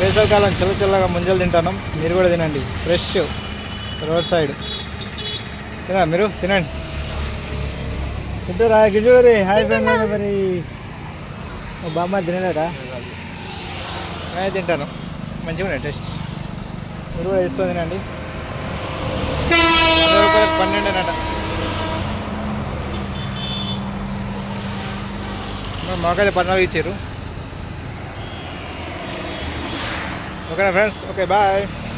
వేసవికాలం చిల్ల చల్లగా ముంజలు తింటాను మీరు కూడా తినండి. Fresh road side. తినా మీరు? తినండి. తింటారా గిజూరి హాయ్ ఫ్రెండ్ మరి మా బామ్మ తినలేదా? నేను తింటాను మంచిగా ఉన్నాయి టేస్ట్. మీరు కూడా తీసుకొని తినండి. పన్నెండు అనట మాకైతే పద్నాలుగు ఇచ్చారు. Okay, friends. Okay, bye.